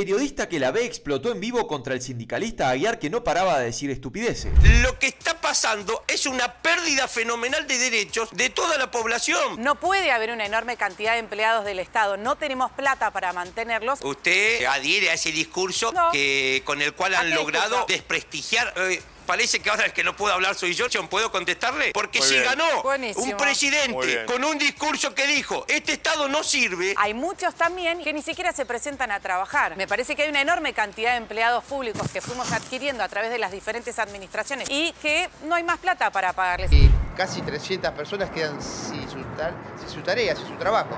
Periodista que la ve explotó en vivo contra el sindicalista Aguiar que no paraba de decir estupideces. Lo que está pasando es una pérdida fenomenal de derechos de toda la población. No puede haber una enorme cantidad de empleados del Estado. No tenemos plata para mantenerlos. Usted adhiere a ese discurso No. que, con el cual ¿A han logrado discurso? desprestigiar. eh, Parece que ahora es que no puedo hablar soy yo, John, ¿puedo contestarle? Porque Muy si bien. ganó Buenísimo. un presidente con un discurso que dijo, este Estado no sirve, Hay muchos también que ni siquiera se presentan a trabajar. Me parece que hay una enorme cantidad de empleados públicos que fuimos adquiriendo a través de las diferentes administraciones y que no hay más plata para pagarles. Y casi 300 personas quedan sin su, tar- sin su tarea, sin su trabajo.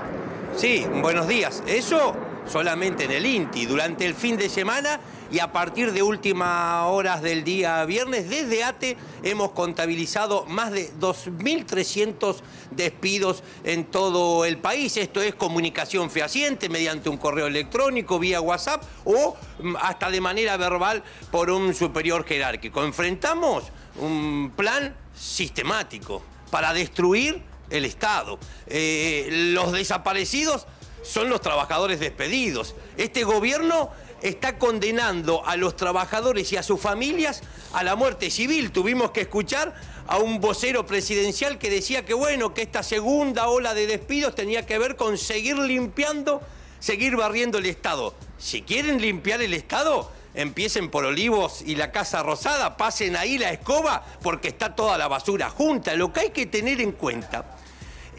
Sí, buenos días. Eso solamente en el INTI, durante el fin de semana y a partir de últimas horas del día viernes, desde ATE hemos contabilizado más de 2.300 despidos en todo el país. Esto es comunicación fehaciente mediante un correo electrónico, vía WhatsApp o mm, hasta de manera verbal por un superior jerárquico. Enfrentamos un plan sistemático para destruir el Estado. Eh, los desaparecidos son los trabajadores despedidos. Este gobierno está condenando a los trabajadores y a sus familias a la muerte civil. Tuvimos que escuchar a un vocero presidencial que decía que bueno, que esta segunda ola de despidos tenía que ver con seguir limpiando, seguir barriendo el Estado. Si quieren limpiar el Estado, empiecen por Olivos y la Casa Rosada, pasen ahí la escoba porque está toda la basura junta. Lo que hay que tener en cuenta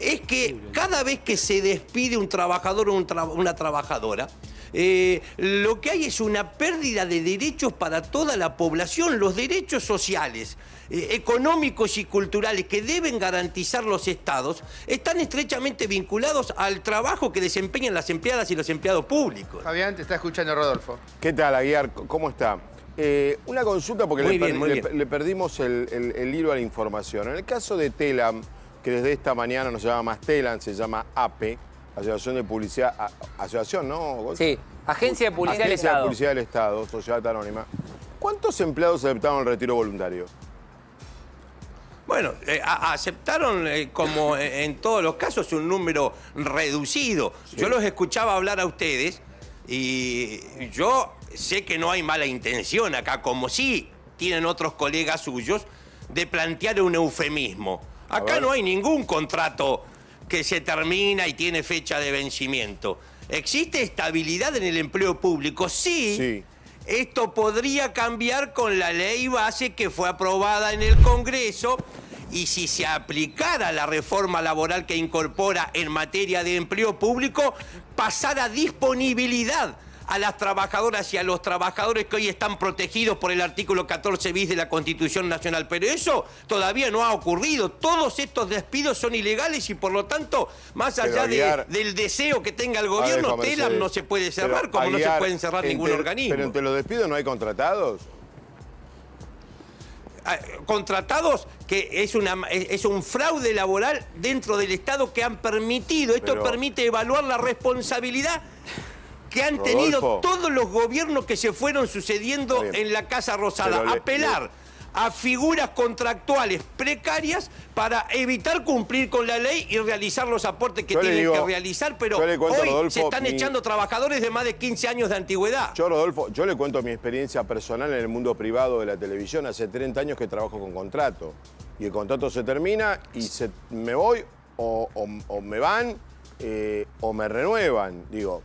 es que cada vez que se despide un trabajador o un tra- una trabajadora, eh, lo que hay es una pérdida de derechos para toda la población, los derechos sociales, eh, económicos y culturales que deben garantizar los estados, están estrechamente vinculados al trabajo que desempeñan las empleadas y los empleados públicos. Fabián, te está escuchando Rodolfo. ¿Qué tal, Aguiar? ¿Cómo está? Eh, una consulta porque le, bien, muy le- bien. le perdimos el, el- el hilo a la información. En el caso de Telam, que desde esta mañana no se llama más Telam, se llama APE, Asociación de Publicidad, Asociación, ¿no? Sí, Agencia de Publicidad del Agencia de Estado. Publicidad del Estado, Sociedad Anónima. ¿Cuántos empleados aceptaron el retiro voluntario? Bueno, eh, aceptaron, eh, como eh, en todos los casos, un número reducido. Yo los escuchaba hablar a ustedes y yo sé que no hay mala intención acá, como sí tienen otros colegas suyos, de plantear un eufemismo. Acá no hay ningún contrato que se termina y tiene fecha de vencimiento. ¿Existe estabilidad en el empleo público? Sí. Sí. Esto podría cambiar con la ley base que fue aprobada en el Congreso y si se aplicara la reforma laboral que incorpora en materia de empleo público, pasar a disponibilidad a las trabajadoras y a los trabajadores que hoy están protegidos por el artículo 14 bis de la Constitución Nacional. Pero eso todavía no ha ocurrido. Todos estos despidos son ilegales y por lo tanto, más allá de- del deseo que tenga el ver, gobierno, TELAM no se puede cerrar como no se pueden cerrar ningún organismo. Pero entre los despidos no hay contratados. Ah, contratados que es, una, es es un fraude laboral dentro del Estado que han permitido, esto Pero- permite evaluar la responsabilidad que han tenido todos los gobiernos que se fueron sucediendo en la Casa Rosada. Le- Apelar a figuras contractuales precarias para evitar cumplir con la ley y realizar los aportes que Yo tienen digo- que realizar, pero hoy Rodolfo, se están mi- echando trabajadores de más de 15 años de antigüedad. Yo, Rodolfo, yo le cuento mi experiencia personal en el mundo privado de la televisión. Hace 30 años que trabajo con contrato. Y el contrato se termina y se, me voy o, o- o me van eh, o me renuevan. Digo,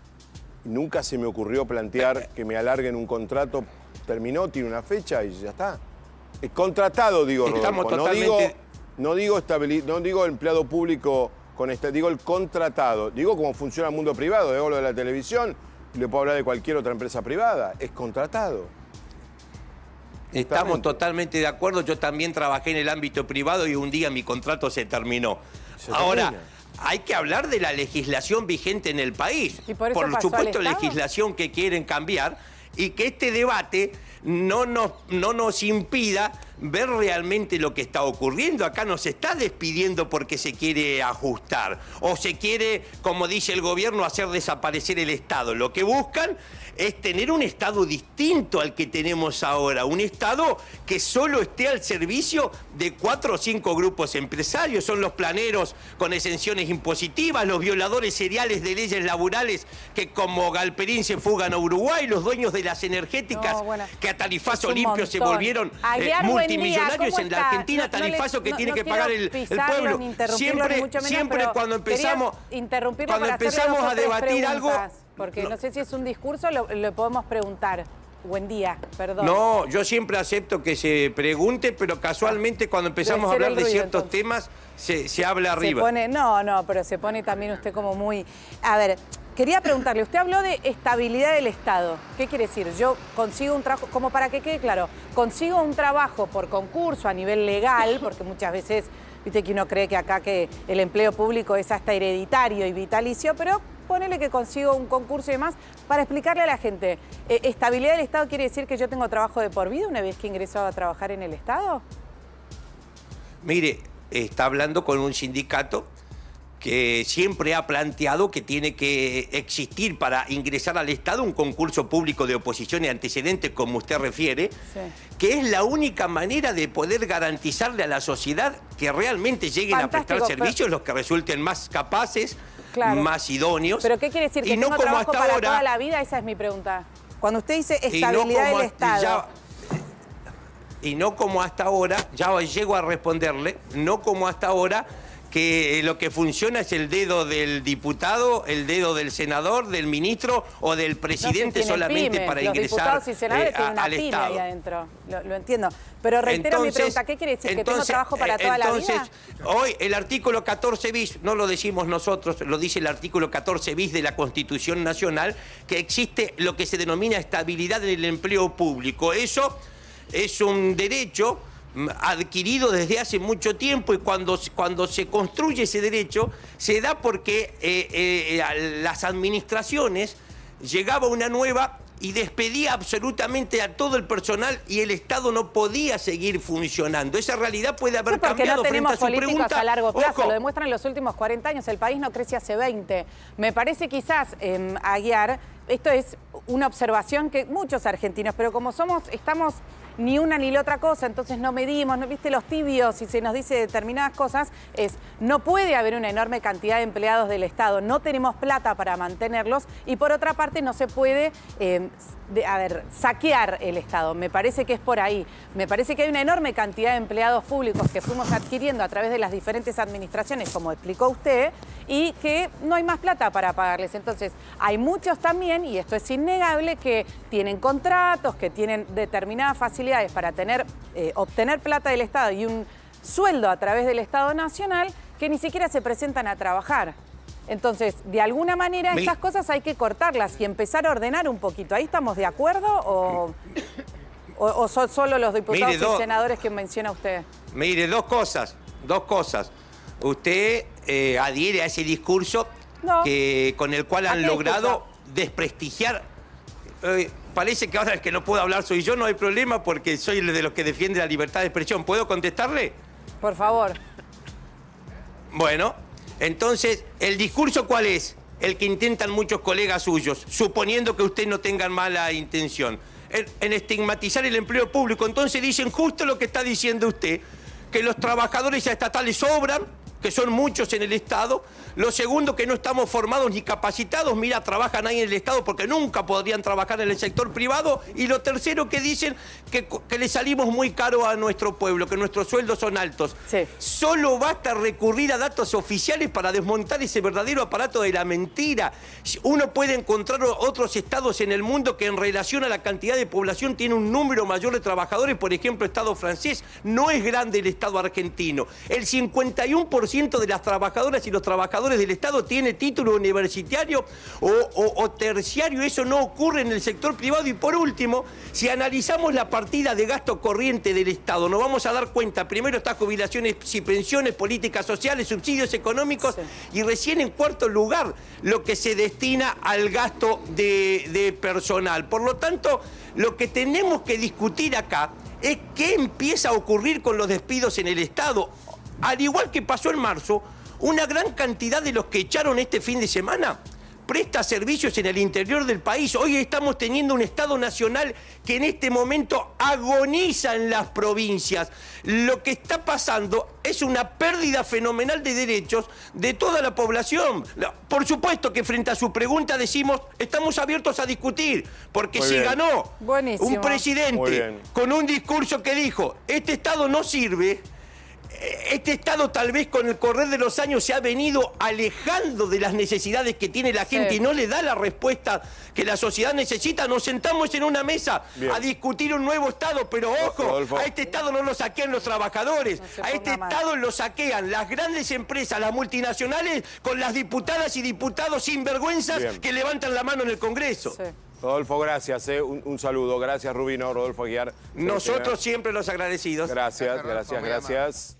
nunca se me ocurrió plantear que me alarguen un contrato. Terminó, tiene una fecha y ya está. Es contratado, digo, Estamos Rodolfo. No totalmente- digo, no digo, no digo empleado público con este, digo el contratado. Digo cómo funciona el mundo privado, digo lo de la televisión, le puedo hablar de cualquier otra empresa privada. Es contratado. Estamos totalmente de acuerdo. Yo también trabajé en el ámbito privado y un día mi contrato se terminó. Se Ahora, termina. Hay que hablar de la legislación vigente en el país. ¿Y por al supuesto, legislación que quieren cambiar y que este debate no nos, no nos impida ver realmente lo que está ocurriendo. Acá no se está despidiendo porque se quiere ajustar o se quiere, como dice el gobierno, hacer desaparecer el Estado. Lo que buscan es tener un Estado distinto al que tenemos ahora, un Estado que solo esté al servicio de cuatro o cinco grupos empresarios. Son los planeros con exenciones impositivas, los violadores seriales de leyes laborales que como Galperín se fugan a Uruguay, los dueños de las energéticas No, bueno, que a tarifazo limpio se volvieron eh, ¿cómo en la? Argentina, No- no tarifazo que no- tiene no que pagar el, pueblo. Siempre, menos, siempre cuando empezamos, cuando empezamos a debatir algo, porque no. no. sé si es un discurso, lo, lo podemos preguntar. Buen día, perdón. No, yo siempre acepto que se pregunte, pero casualmente cuando empezamos a hablar de ciertos entonces. temas se, se habla Se arriba. pone, no, no, pero se pone también usted como muy. A ver, quería preguntarle, usted habló de estabilidad del Estado. ¿Qué quiere decir? Yo consigo un trabajo, como para que quede claro, consigo un trabajo por concurso a nivel legal, porque muchas veces, viste que uno cree que acá que el empleo público es hasta hereditario y vitalicio, pero ponele que consigo un concurso y demás, para explicarle a la gente, eh, ¿estabilidad del Estado quiere decir que yo tengo trabajo de por vida una vez que ingreso a trabajar en el Estado? Mire, está hablando con un sindicato que siempre ha planteado que tiene que existir para ingresar al Estado un concurso público de oposición y antecedentes, como usted refiere, Sí. que es la única manera de poder garantizarle a la sociedad que realmente lleguen a prestar pero- servicios los que resulten más capaces, Claro. más idóneos. ¿Pero qué quiere decir? ¿Que y no como trabajo hasta para ahora, toda la vida? Esa es mi pregunta. Cuando usted dice no estabilidad como del Estado. ya- y no como hasta ahora, ya llego a responderle, no como hasta ahora, que lo que funciona es el dedo del diputado, el dedo del senador, del ministro o del No, si presidente solamente pymes, para los ingresar y senadores eh, a- una al Estado. ahí adentro. Lo, lo entiendo. Pero reitero mi Entonces- pregunta. ¿Qué quiere decir? ¿Que tengo entonces, trabajo para eh, toda entonces, la vida? Hoy el artículo 14 bis, no lo decimos nosotros, lo dice el artículo 14 bis de la Constitución Nacional, que existe lo que se denomina estabilidad en el empleo público. Eso es un derecho adquirido desde hace mucho tiempo y cuando, cuando se construye ese derecho se da porque eh, eh, las administraciones llegaba una nueva y despedía absolutamente a todo el personal y el Estado no podía seguir funcionando. Esa realidad puede haber Sí, porque cambiado no frente tenemos a su políticos pregunta. a largo plazo, Ojo, lo demuestran los últimos 40 años. El país no crece hace 20. Me parece quizás, eh, Aguiar, esto es una observación que muchos argentinos, pero como somos, estamos ni una ni la otra cosa, entonces no medimos, no viste los tibios y se nos dice determinadas cosas, es no puede haber una enorme cantidad de empleados del Estado, no tenemos plata para mantenerlos y por otra parte no se puede, de- a ver, saquear el Estado. Me parece que es por ahí. Me parece que hay una enorme cantidad de empleados públicos que fuimos adquiriendo a través de las diferentes administraciones, como explicó usted, y que no hay más plata para pagarles. Entonces, hay muchos también, y esto es innegable, que tienen contratos, que tienen determinadas facilidades para tener, eh, obtener plata del Estado y un sueldo a través del Estado Nacional que ni siquiera se presentan a trabajar. Entonces, de alguna manera, estas cosas hay que cortarlas y empezar a ordenar un poquito. ¿Ahí estamos de acuerdo o, o- o son solo los diputados Mire, y senadores que menciona usted? Mire, dos cosas, dos cosas. Usted eh, adhiere a ese discurso No. que, con el cual ¿A han logrado discurso? desprestigiar. eh, parece que ahora el que no puedo hablar soy yo, no hay problema porque soy el de los que defiende la libertad de expresión. ¿Puedo contestarle? Por favor. Bueno, entonces, ¿el discurso cuál es? El que intentan muchos colegas suyos, suponiendo que usted no tengan mala intención. En, en estigmatizar el empleo público. Entonces dicen justo lo que está diciendo usted, que los trabajadores estatales sobran, que son muchos en el Estado. Lo segundo, que no estamos formados ni capacitados. Mira, trabajan ahí en el Estado porque nunca podrían trabajar en el sector privado. Y lo tercero, que dicen que, que le salimos muy caro a nuestro pueblo, que nuestros sueldos son altos. Sí. Solo basta recurrir a datos oficiales para desmontar ese verdadero aparato de la mentira. Uno puede encontrar otros estados en el mundo que en relación a la cantidad de población tiene un número mayor de trabajadores, por ejemplo, estado francés, no es grande el estado argentino. El 51% de las trabajadoras y los trabajadores del estado tiene título universitario o, o- o terciario, eso no ocurre en el sector privado. Y por último, si analizamos la partida de gasto corriente del Estado, nos vamos a dar cuenta, primero está jubilaciones y pensiones, políticas sociales, subsidios económicos, y recién en cuarto lugar lo que se destina al gasto de, de personal. Por lo tanto, lo que tenemos que discutir acá es qué empieza a ocurrir con los despidos en el Estado. Al igual que pasó en marzo, una gran cantidad de los que echaron este fin de semana presta servicios en el interior del país. Hoy estamos teniendo un Estado nacional que en este momento agoniza en las provincias. Lo que está pasando es una pérdida fenomenal de derechos de toda la población. Por supuesto que frente a su pregunta decimos, estamos abiertos a discutir, porque Muy si bien. ganó Buenísimo. un presidente con un discurso que dijo, este Estado no sirve, este Estado tal vez con el correr de los años se ha venido alejando de las necesidades que tiene la gente Sí. y no le da la respuesta que la sociedad necesita. Nos sentamos en una mesa Bien. a discutir un nuevo Estado, pero ojo, Rodolfo. a este Estado no lo saquean los trabajadores, No a este mal. Estado lo saquean las grandes empresas, las multinacionales, con las diputadas y diputados sinvergüenzas Bien. que levantan la mano en el Congreso. Sí. Rodolfo, gracias. eh. Un, un saludo. Gracias, Rubino. Rodolfo Aguiar. Nosotros siempre los agradecidos. Gracias, Gracias, gracias.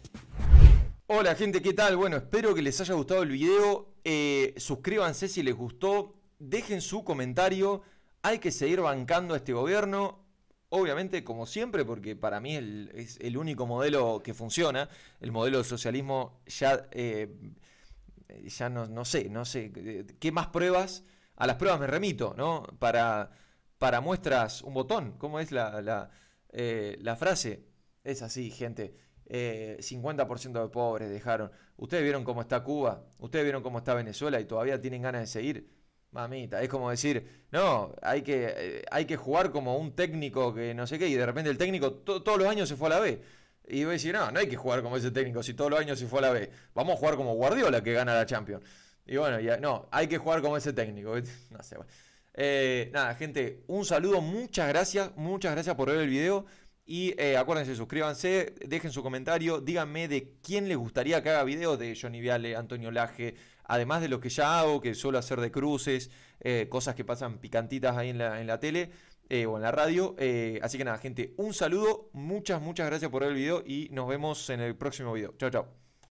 Hola gente, ¿qué tal? Bueno, espero que les haya gustado el video. Eh, suscríbanse si les gustó. Dejen su comentario. Hay que seguir bancando a este gobierno. Obviamente, como siempre, porque para mí es el único modelo que funciona. El modelo del socialismo ya, eh, ya no, sé, no sé. eh, ¿Qué más pruebas? A las pruebas me remito, ¿no? Para, para muestras un botón. ¿Cómo es la, la frase? Es así, gente. Eh, 50% de pobres dejaron. ¿Ustedes vieron cómo está Cuba? ¿Ustedes vieron cómo está Venezuela y todavía tienen ganas de seguir? Mamita, es como decir, no, hay que, eh, hay que jugar como un técnico que no sé qué, y de repente el técnico to- todos los años se fue a la B. Y voy a decir, no, no hay que jugar como ese técnico si todos los años se fue a la B. Vamos a jugar como Guardiola que gana la Champions. Y bueno, ya, no, hay que jugar como ese técnico. No sé. Eh, nada, gente, un saludo, muchas gracias, muchas gracias por ver el video. Y eh, acuérdense, suscríbanse, dejen su comentario, díganme de quién les gustaría que haga videos de Johnny Viale, Antonio Laje, además de los que ya hago, que suelo hacer de cruces, eh, cosas que pasan picantitas ahí en la, en la tele eh, o en la radio. Así que nada, gente, un saludo, muchas, muchas gracias por ver el video y nos vemos en el próximo video. Chao, chao.